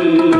you.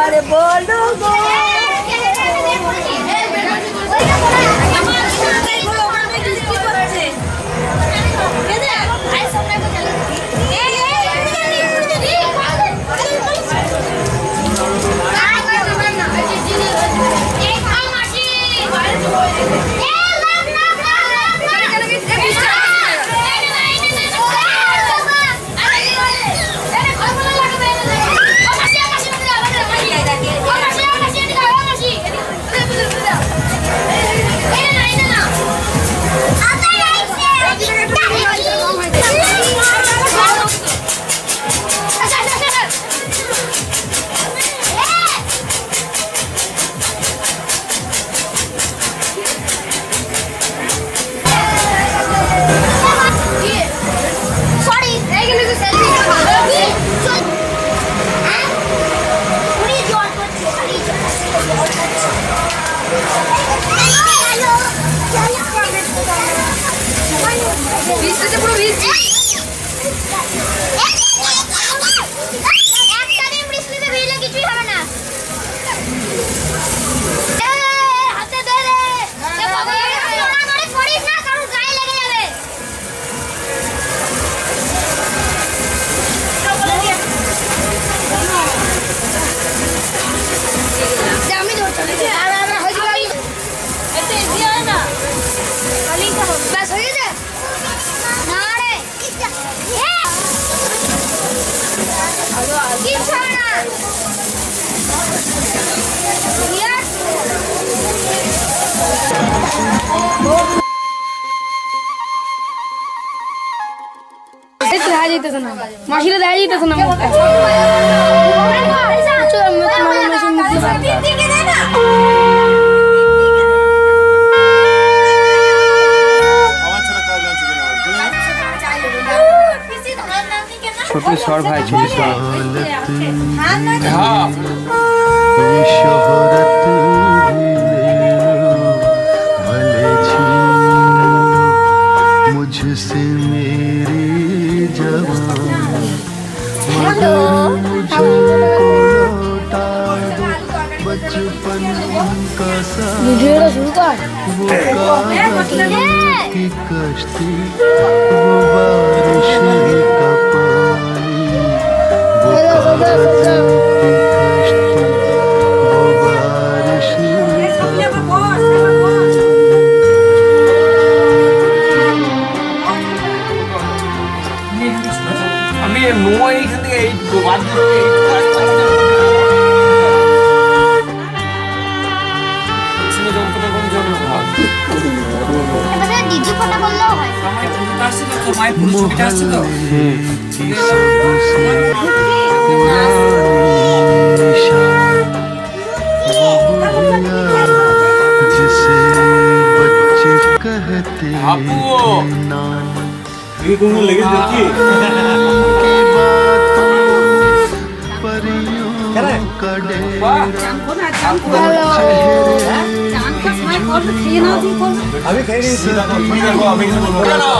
Everybody, boy, look on. কিনা পিসি ধরার নাম কি কেন? ছোট সর ভাই ছোট সর का सा ভিডিওটা শুরু কর वो कागजों की कश्ती वो बारिश का पानी वो कागजों की कश्ती वो बारिश का আমি নোয়া এইখান থেকে এই বাদ কোনো লেগেছে কি की बातों परियों का डेरा আমি कौन सा थे ना थी कौन अभी थे नहीं सीधा कौन सा को अभी से बोलो ना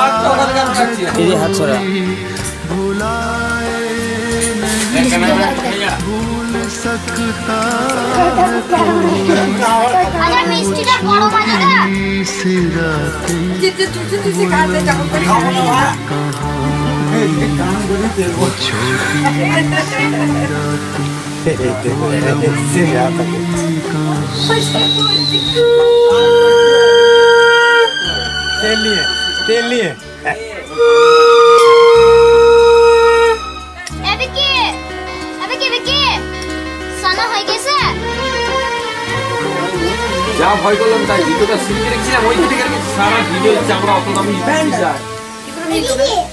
दीदी हाथ छोड़ा भूल सकता अगर मिस्टी का बड़ो बना ना सिरा तुझे तुझे तुझे कहाँ पे जाऊँ তেল নিয়ে তেল নিয়ে এবে কি এবে কি এবে কি সানা হয়ে গেছে যা ভয় করলাম তাই ভিডিওটা সিলকে রেখেছিলাম ওই থেকে রেখেছি সারা ভিডিও চামড়া অত দামি যায়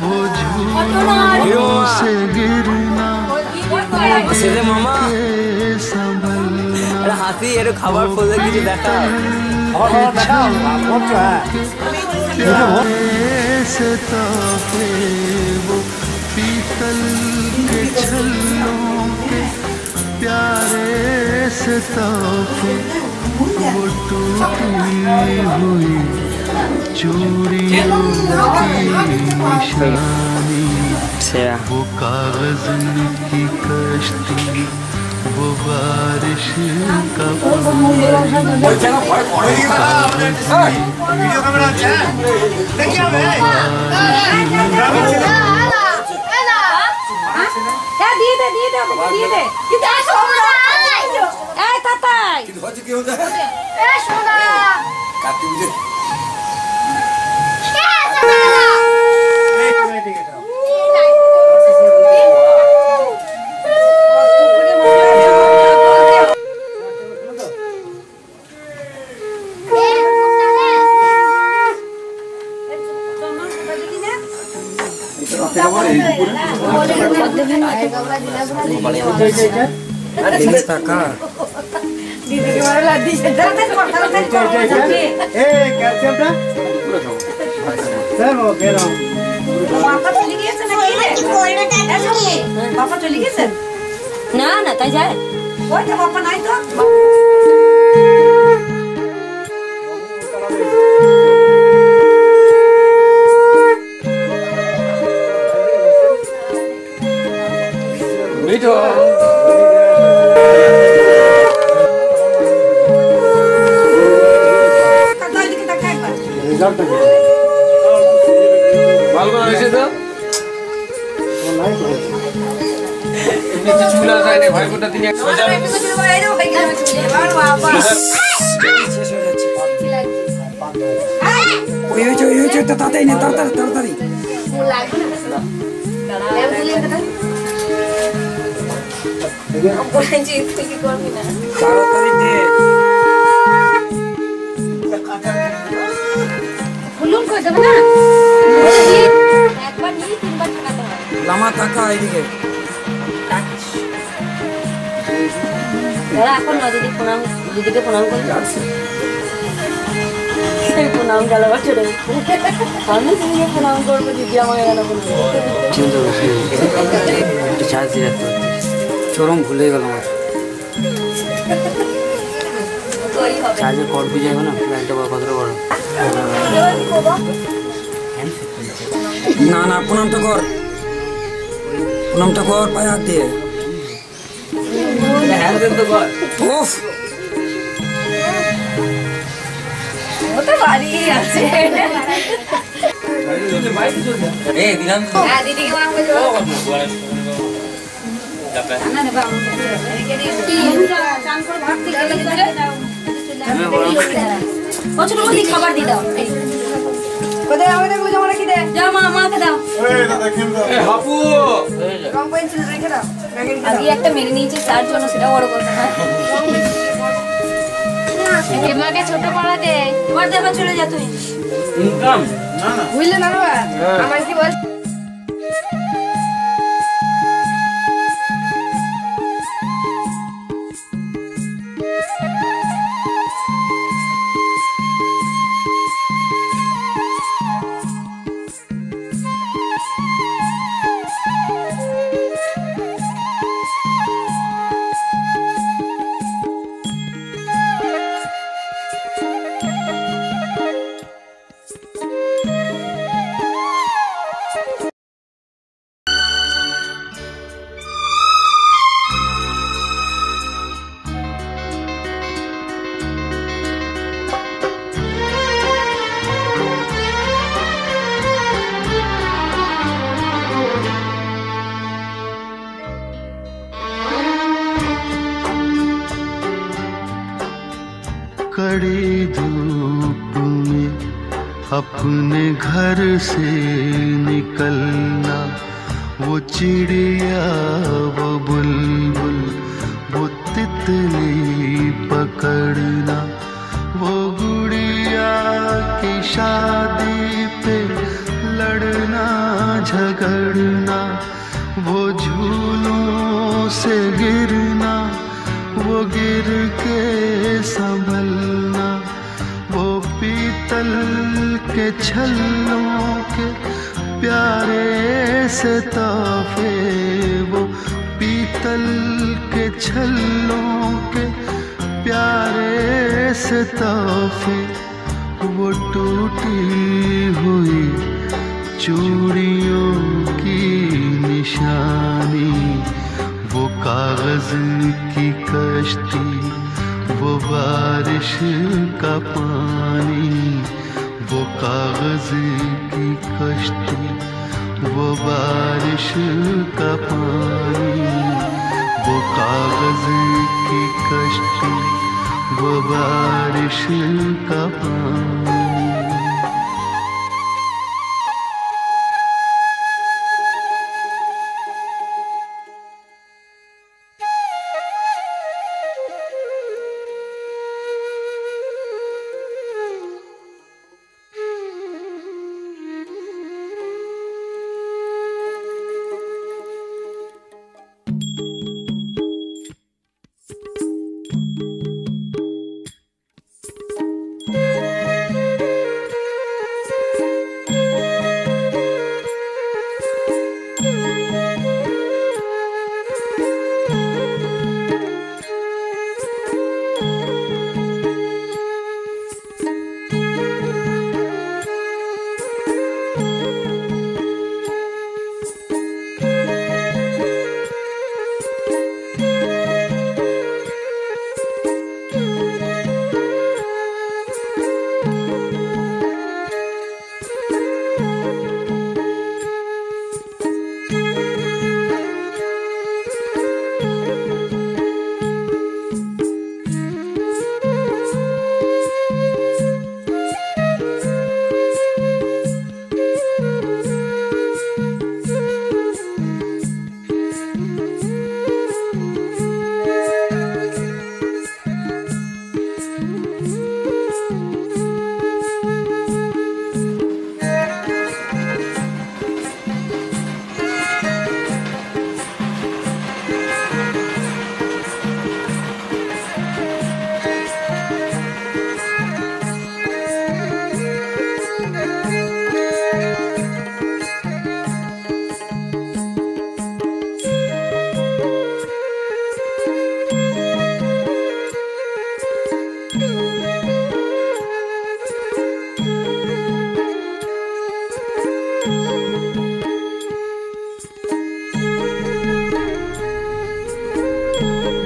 लड़ना झगड़ना वो झूलों से गिरना ছেলে মামা के संभलना হাসি একটু খাবার ফলে কিছু দেখা আমার বাবা দেখাও করছো হ্যাঁ प्यारे से तोहफे वो पीतल के छल्लों के प्यारे से तोहफे वो टूटी हुई चूड़ियों की निशानी वो कागज की कश्ती वो बारिश का ভিডিও ক্যামেরা আছে দেখি হবে গ্রামের ছেলে হ্যাঁ দিয়ে দে দিয়ে দে আমাকে দিয়ে দে কিন্তু এই সোনা এই তাতাই এ সোনা এই করে দিকে দাও। কপালে দিদিকে Eh, lupa like, share, dan subscribe না না তাই যায়। ওই তো বাবা নাই তো। যাচ্ছে ওই ওই তো তাড়াতাড়ি নে তাড়াতাড়ি তাড়াতাড়ি তাড়াতাড়ি দে হুলুম করে দেবে না? একবার নিয়ে তিনবার ঠেকাতে লামা টাকা এদিকে এখন প্রণাম প্রণাম একটু দিয়ে চরম ভুলে গেল আমার। চার্জের কর বুঝে যাবে না বড় কতটা বড়। না না, প্রণামটা কর। প্রণামটা কর, পায়ে হাত দিয়ে। উফ। ওটা বাড়ি আছে। এই দিলাম হ্যাঁ দিদিকে মাম করে না না বাবা চান করে ভাত দিয়ে দাও। খাবার দিয়ে দাও কোথায় আমাদেরগুলো জমা রাখি দে। যাও মা মাকে দাও। এই দাদা খেলতে এ হাপু। রং পেন্সিল দাও রেখে দাও। আগে একটা মেরে নিয়েছি তার জন্য সেটা বড় কথা না। এমাকে ছোট দে দে চলে যা তুই ইনকাম বুঝলে না আমার কি বল अपने घर से निकलना वो चिड़िया का पानी, वो कागज़ की कश्ती, वो बारिश का पानी, वो कागज़ की कश्ती, वो बारिश का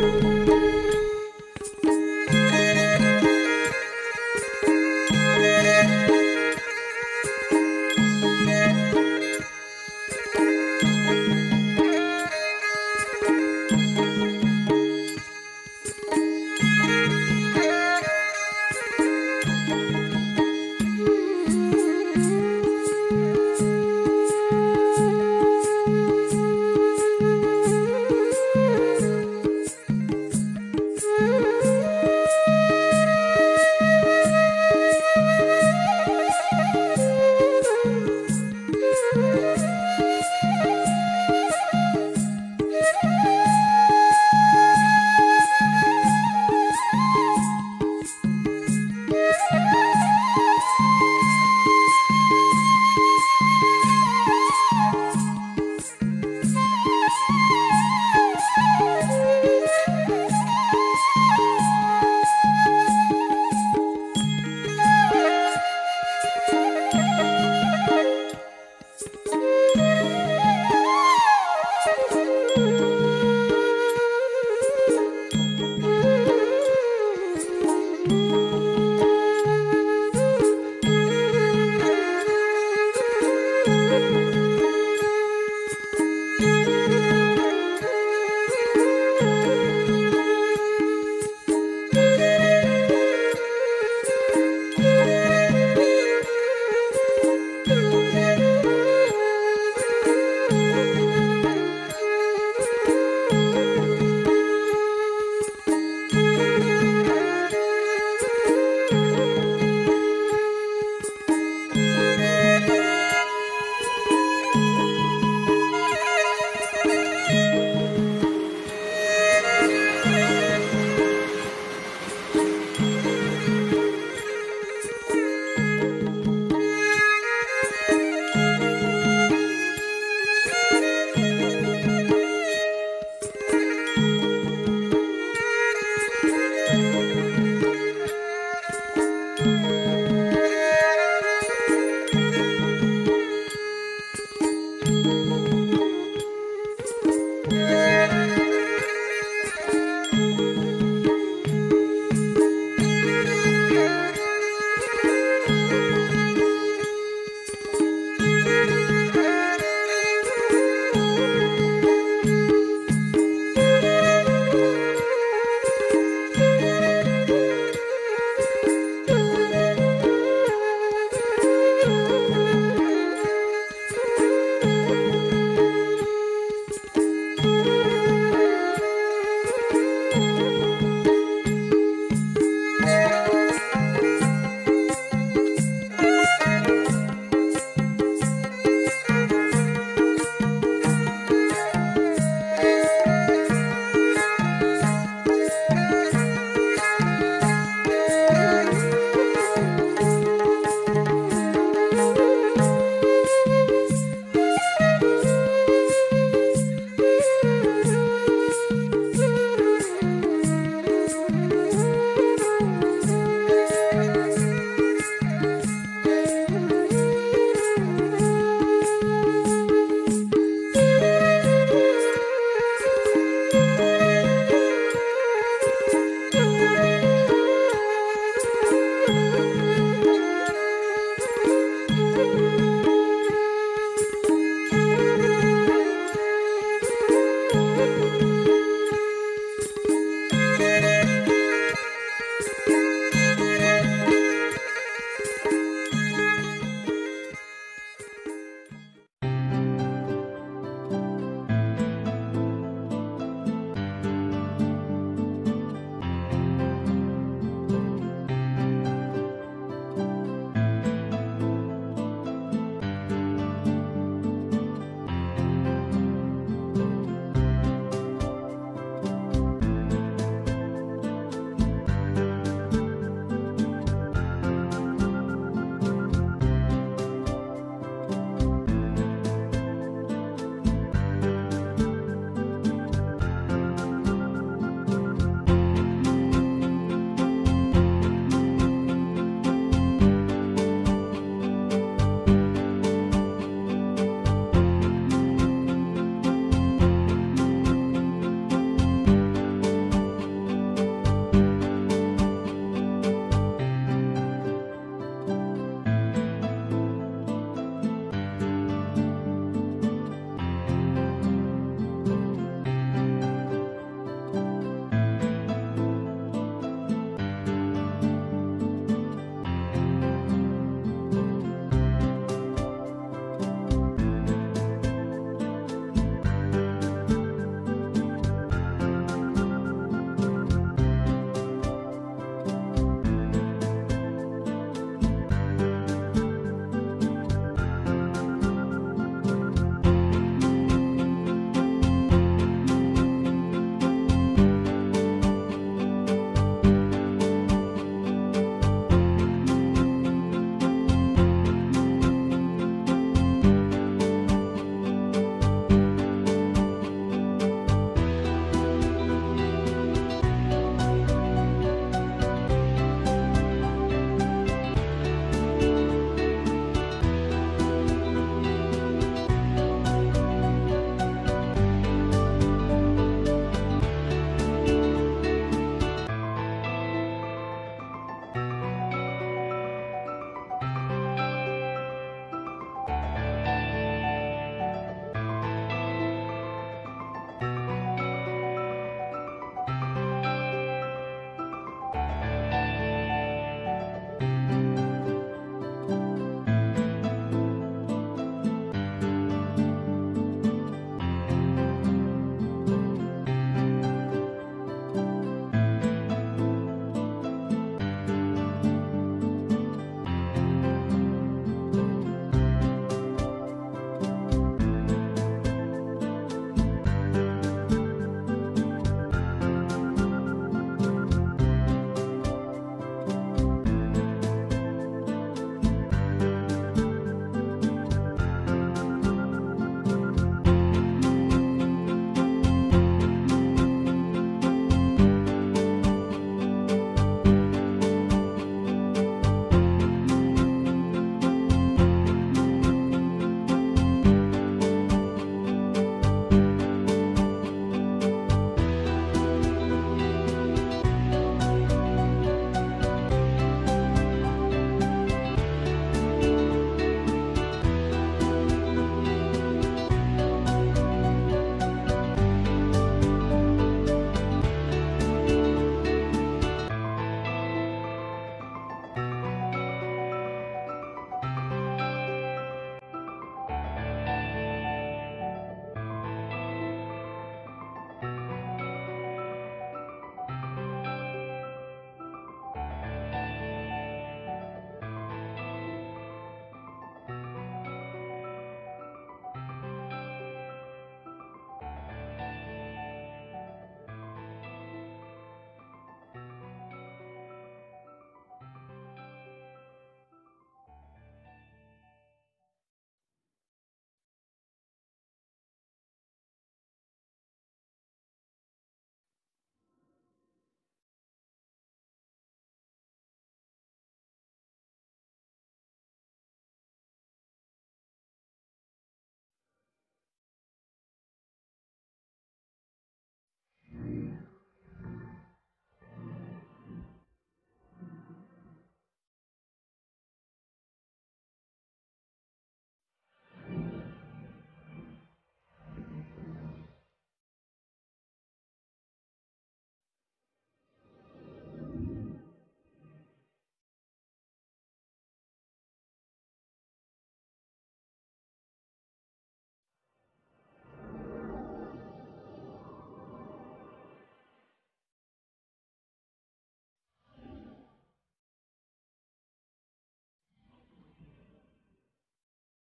Música